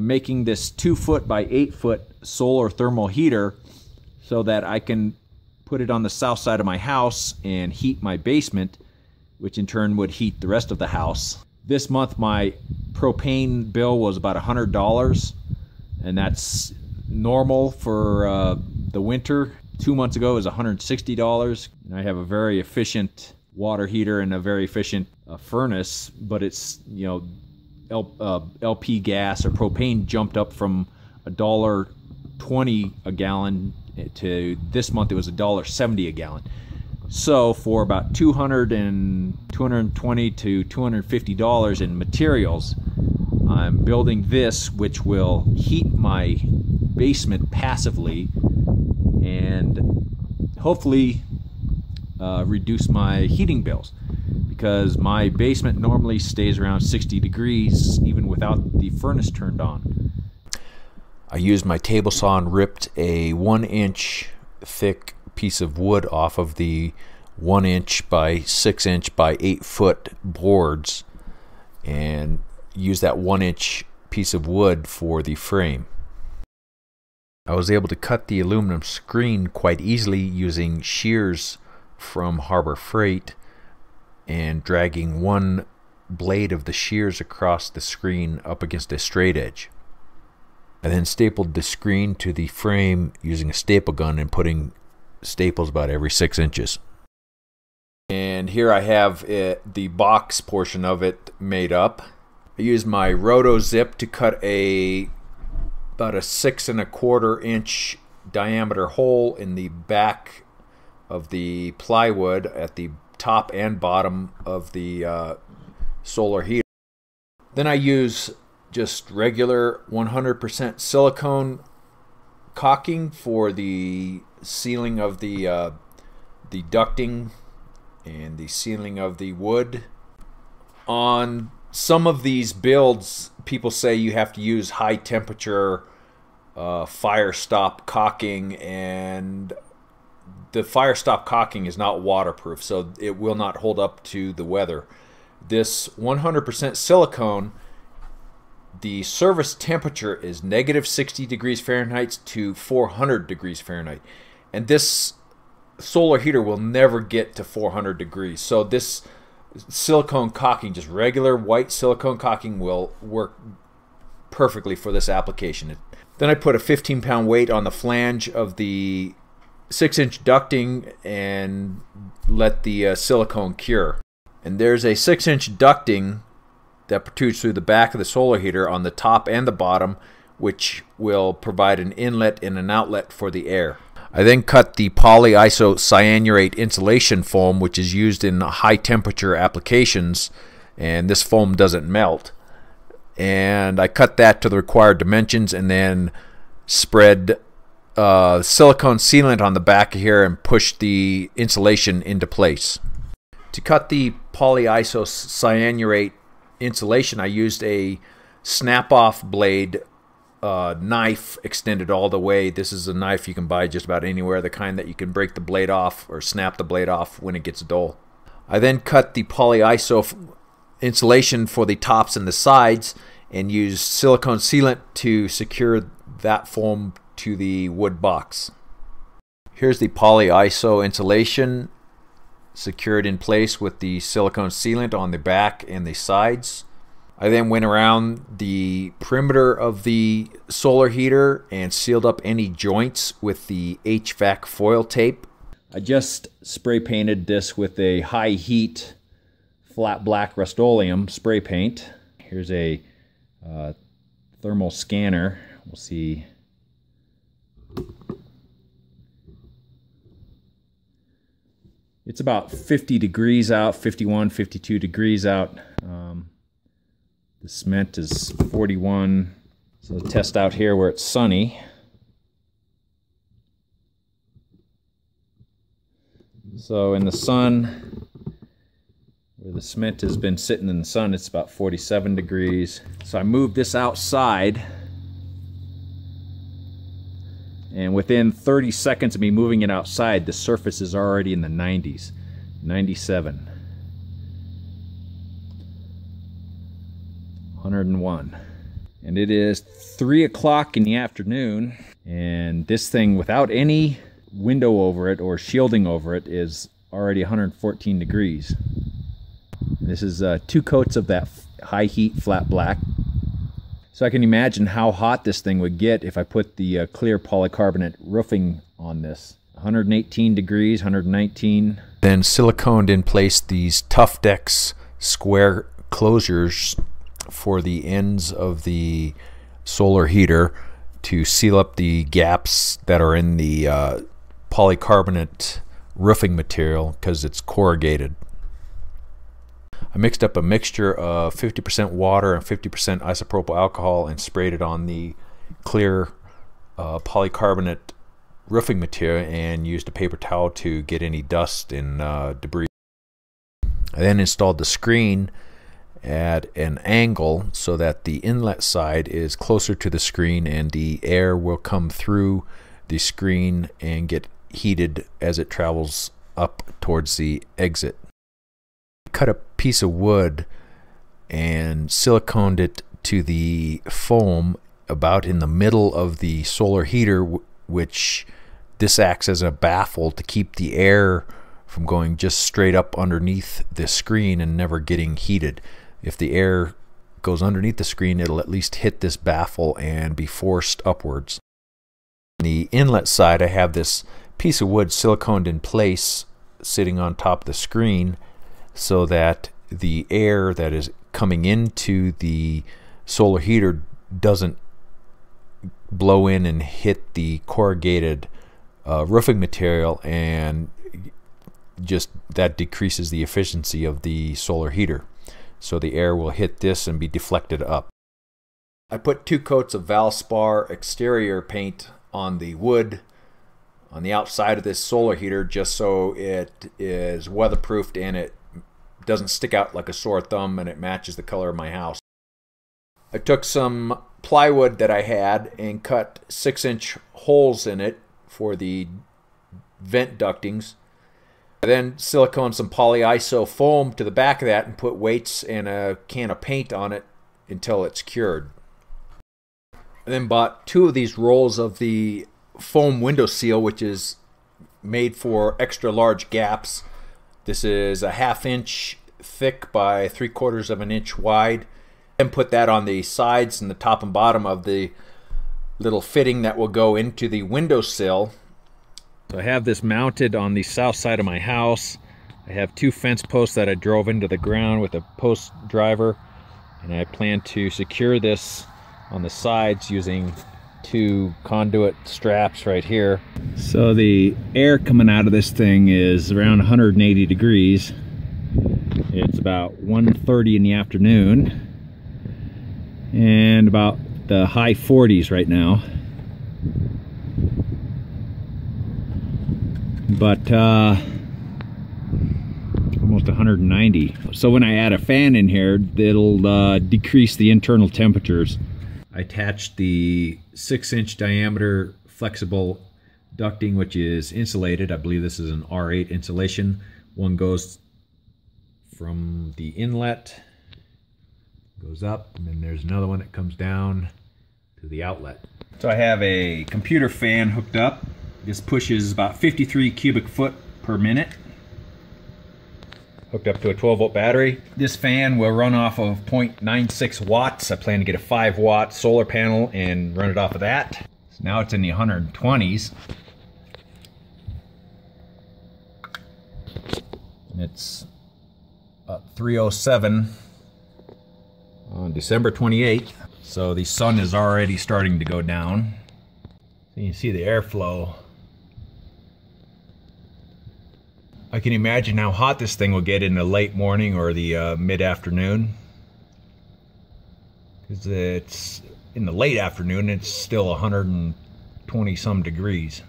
I'm making this two foot by eight foot solar thermal heater so that I can put it on the south side of my house and heat my basement, which in turn would heat the rest of the house. This month my propane bill was about $100 and that's normal for uh, the winter. Two months ago it was $160 and I have a very efficient water heater and a very efficient uh, furnace, but it's, you know, L, uh, LP gas or propane jumped up from a dollar twenty a gallon to this month it was a dollar seventy a gallon. So for about 200 and 220 to 250 dollars in materials, I'm building this, which will heat my basement passively and hopefully uh, reduce my heating bills because my basement normally stays around 60 degrees even without the furnace turned on. I used my table saw and ripped a one inch thick piece of wood off of the one inch by six inch by eight foot boards and used that one inch piece of wood for the frame. I was able to cut the aluminum screen quite easily using shears from Harbor Freight and dragging one blade of the shears across the screen up against a straight edge. I then stapled the screen to the frame using a staple gun and putting staples about every six inches. And here I have it, the box portion of it made up. I used my roto zip to cut a about a six and a quarter inch diameter hole in the back of the plywood at the top and bottom of the uh, solar heater. Then I use just regular 100% silicone caulking for the sealing of the uh, the ducting and the sealing of the wood. On some of these builds, people say you have to use high temperature uh, fire stop caulking and the fire stop caulking is not waterproof, so it will not hold up to the weather. This 100% silicone, the service temperature is negative 60 degrees Fahrenheit to 400 degrees Fahrenheit. And this solar heater will never get to 400 degrees. So this silicone caulking, just regular white silicone caulking, will work perfectly for this application. Then I put a 15 pound weight on the flange of the six inch ducting and let the uh, silicone cure. And there's a six inch ducting that protrudes through the back of the solar heater on the top and the bottom, which will provide an inlet and an outlet for the air. I then cut the polyisocyanurate insulation foam, which is used in high temperature applications, and this foam doesn't melt. And I cut that to the required dimensions and then spread uh, silicone sealant on the back here and push the insulation into place. To cut the polyisocyanurate insulation, I used a snap-off blade uh, knife extended all the way. This is a knife you can buy just about anywhere, the kind that you can break the blade off or snap the blade off when it gets dull. I then cut the polyiso insulation for the tops and the sides and used silicone sealant to secure that foam to the wood box. Here's the polyiso insulation secured in place with the silicone sealant on the back and the sides. I then went around the perimeter of the solar heater and sealed up any joints with the HVAC foil tape. I just spray painted this with a high heat flat black Rust-Oleum spray paint. Here's a uh, thermal scanner. We'll see it's about 50 degrees out, 51, 52 degrees out. Um, the cement is 41. So test out here where it's sunny. So in the sun, where the cement has been sitting in the sun, it's about 47 degrees. So I moved this outside and within 30 seconds of me moving it outside, the surface is already in the 90s. 97. 101. And it is three o'clock in the afternoon. And this thing without any window over it or shielding over it is already 114 degrees. This is uh, two coats of that high heat flat black. So I can imagine how hot this thing would get if I put the uh, clear polycarbonate roofing on this. 118 degrees, 119. Then siliconed in place these Tuftex square closures for the ends of the solar heater to seal up the gaps that are in the uh, polycarbonate roofing material because it's corrugated. I mixed up a mixture of 50% water and 50% isopropyl alcohol and sprayed it on the clear uh, polycarbonate roofing material and used a paper towel to get any dust and uh, debris. I then installed the screen at an angle so that the inlet side is closer to the screen and the air will come through the screen and get heated as it travels up towards the exit. Cut a piece of wood and siliconed it to the foam about in the middle of the solar heater which this acts as a baffle to keep the air from going just straight up underneath the screen and never getting heated. If the air goes underneath the screen, it'll at least hit this baffle and be forced upwards. On the inlet side, I have this piece of wood siliconed in place sitting on top of the screen so that the air that is coming into the solar heater doesn't blow in and hit the corrugated uh, roofing material and just that decreases the efficiency of the solar heater so the air will hit this and be deflected up. I put two coats of Valspar exterior paint on the wood on the outside of this solar heater just so it is weatherproofed and it doesn't stick out like a sore thumb and it matches the color of my house. I took some plywood that I had and cut six inch holes in it for the vent ductings. I then silicone some polyiso foam to the back of that and put weights and a can of paint on it until it's cured. I then bought two of these rolls of the foam window seal, which is made for extra large gaps. This is a half inch thick by three quarters of an inch wide. And put that on the sides and the top and bottom of the little fitting that will go into the windowsill. So I have this mounted on the south side of my house. I have two fence posts that I drove into the ground with a post driver and I plan to secure this on the sides using two conduit straps right here. So the air coming out of this thing is around 180 degrees. It's about 1.30 in the afternoon and about the high 40s right now. But uh, almost 190. So when I add a fan in here, it'll uh, decrease the internal temperatures. I attached the six inch diameter flexible ducting, which is insulated. I believe this is an R8 insulation. One goes from the inlet, goes up, and then there's another one that comes down to the outlet. So I have a computer fan hooked up. This pushes about 53 cubic foot per minute hooked up to a 12 volt battery. This fan will run off of 0.96 watts. I plan to get a 5 watt solar panel and run it off of that. So now it's in the 120s. It's 307 on December 28th. So the sun is already starting to go down. You can see the airflow I can imagine how hot this thing will get in the late morning or the uh, mid-afternoon. Because it's in the late afternoon, it's still 120 some degrees.